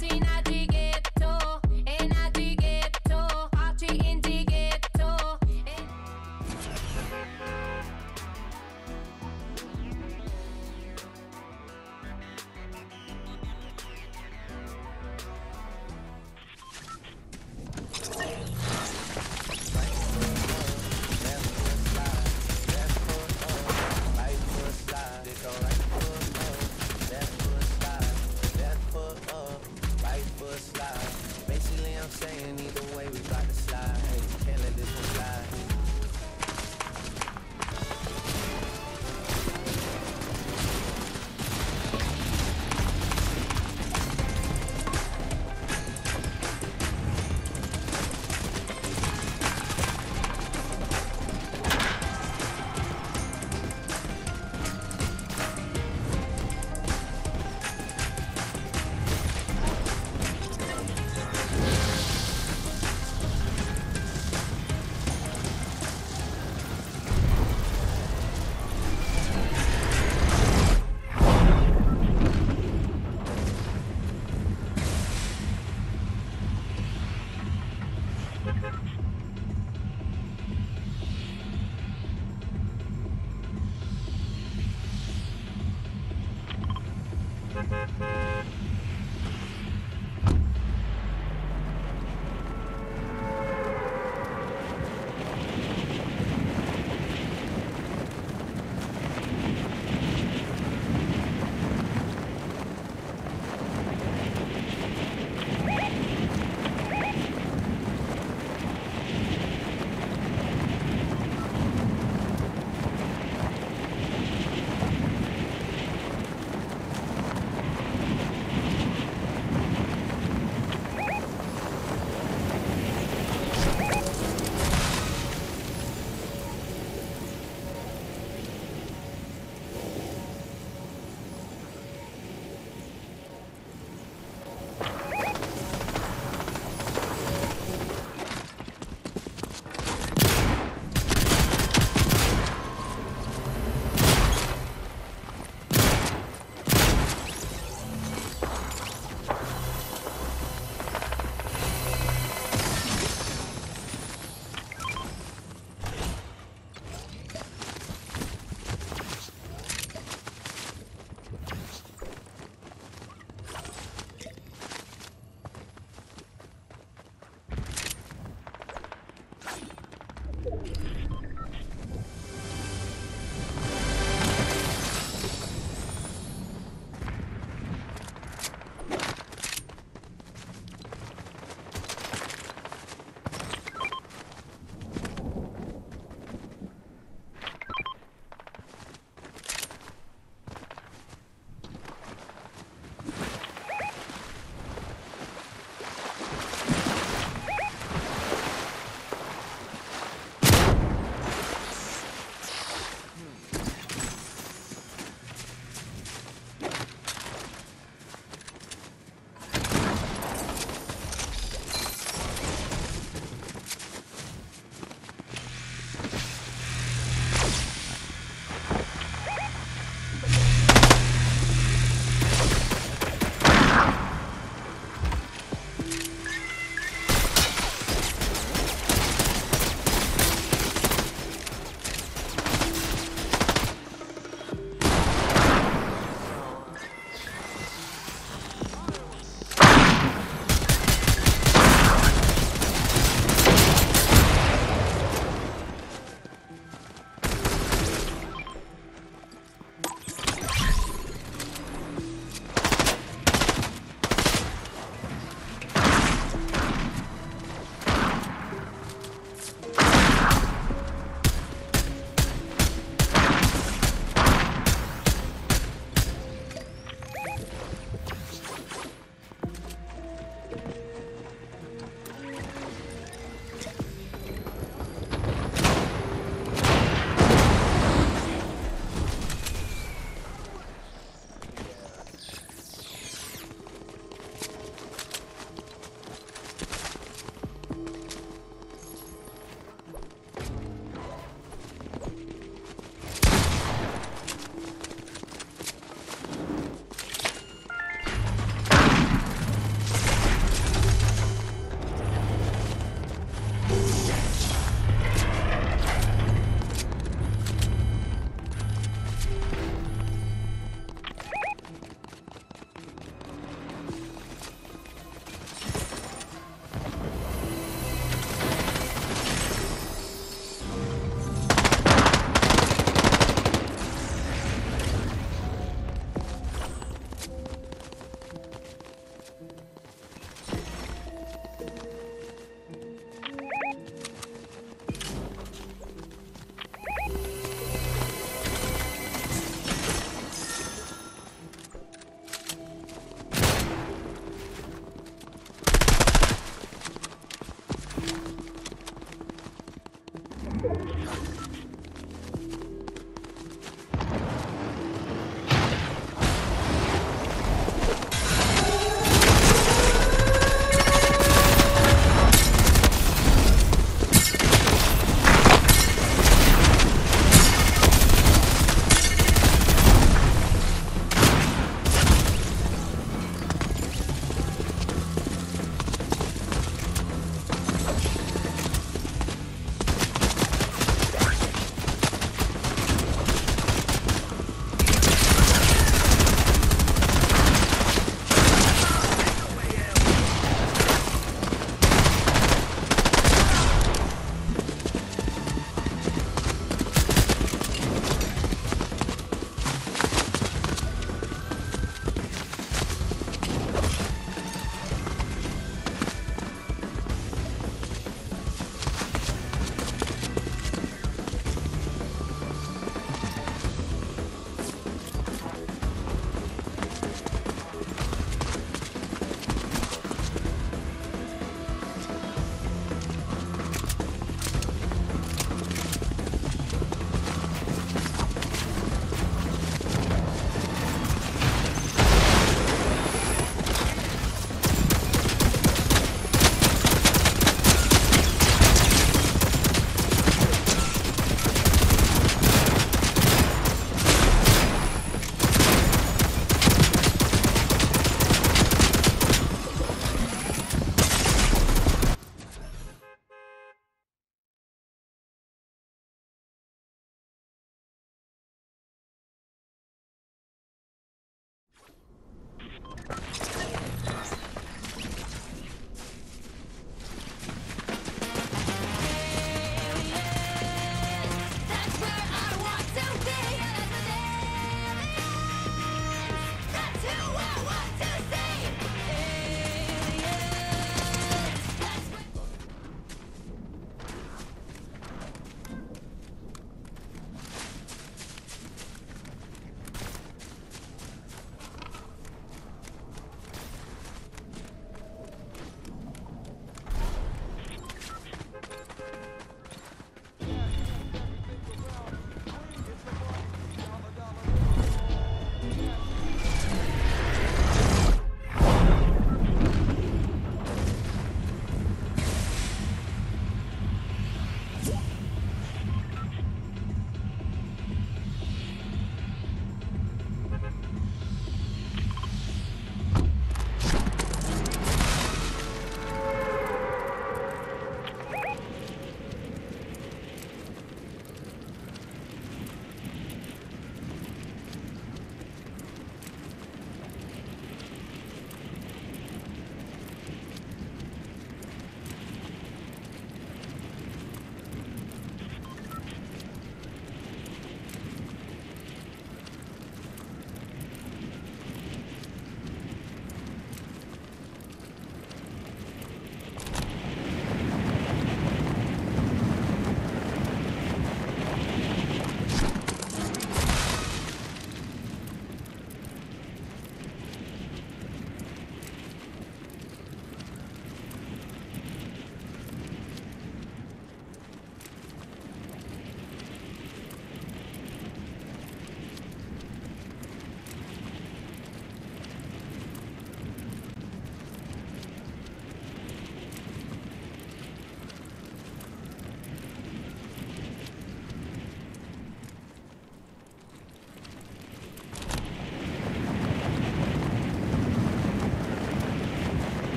Martina Rodriguez.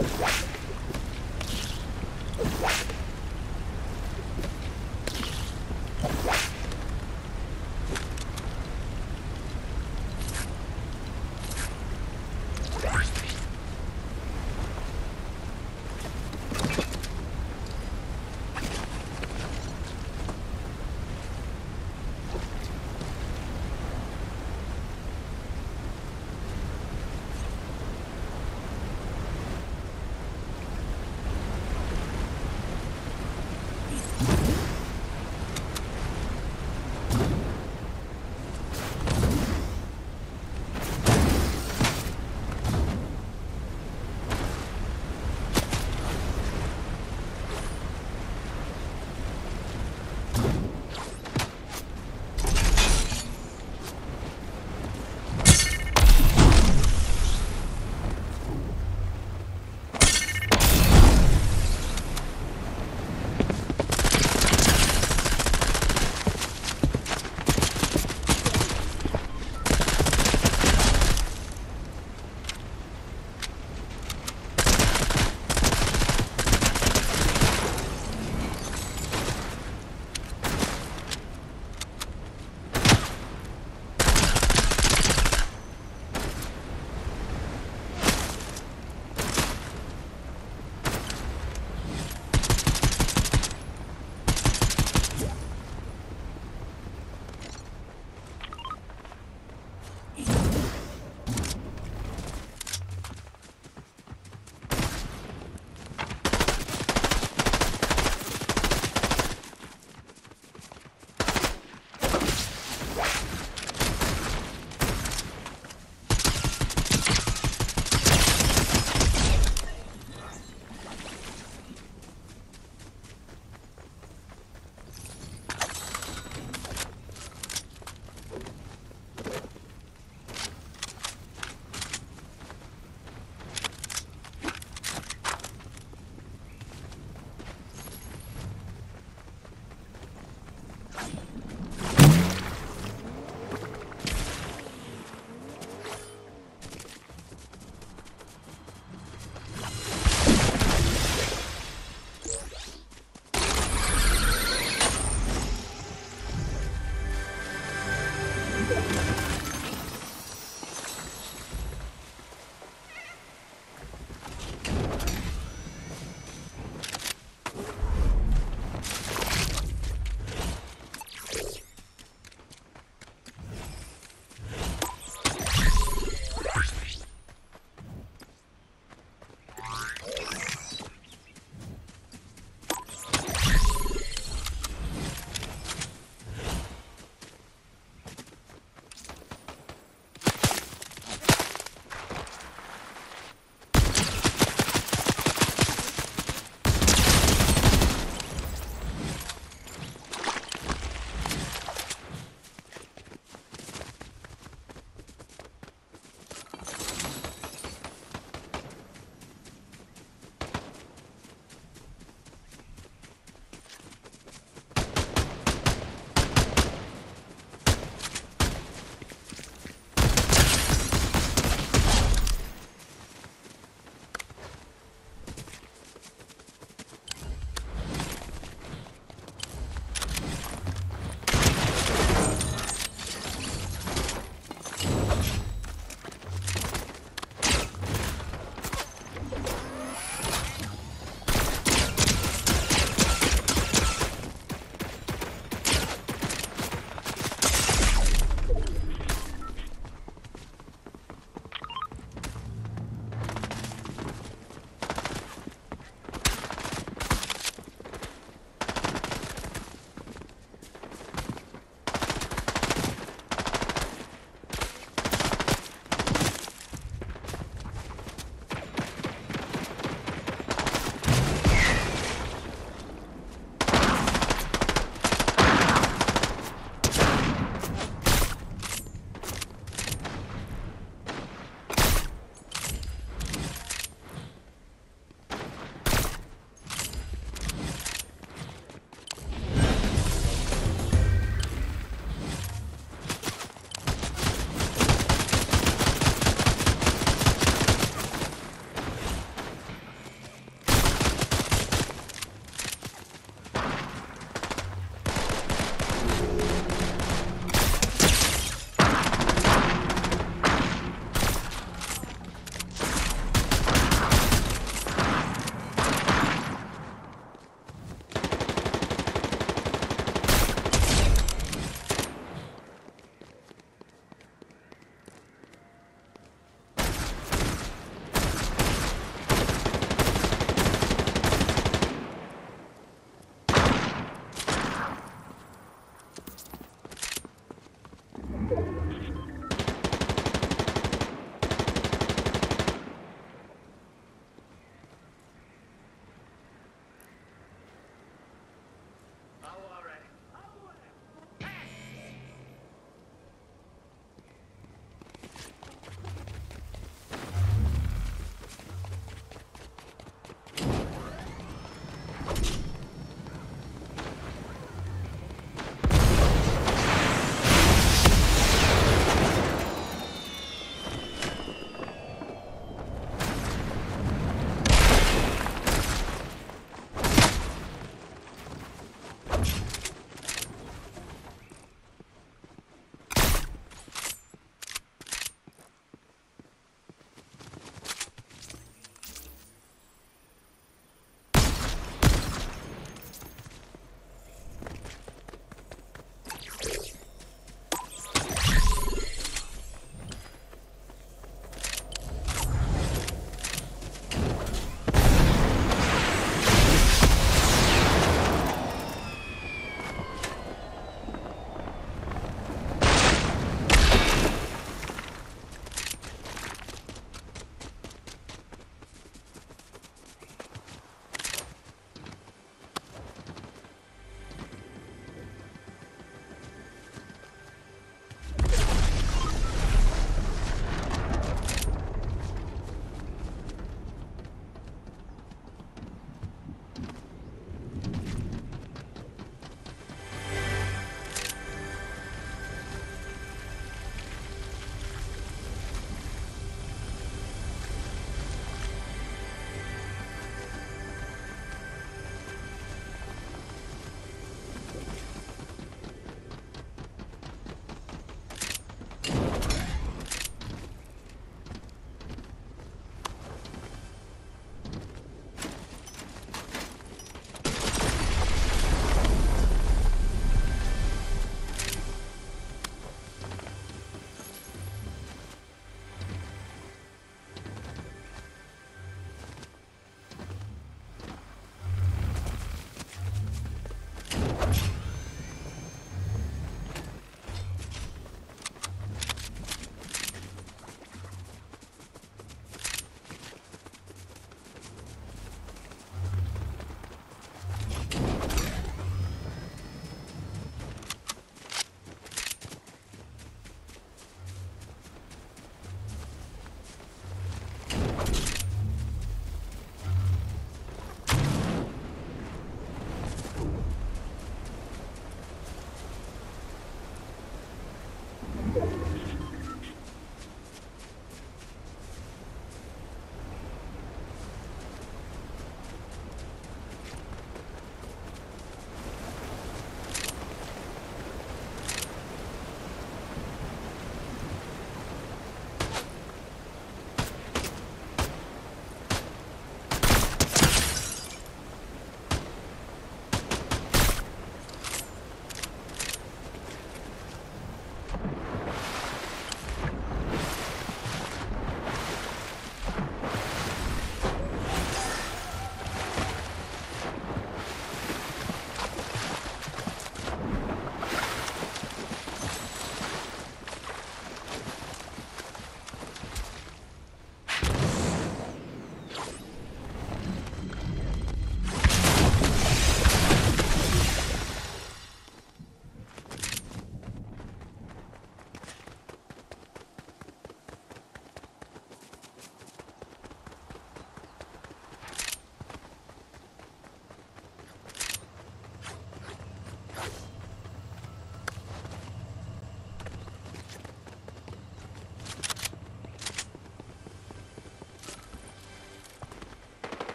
Yeah.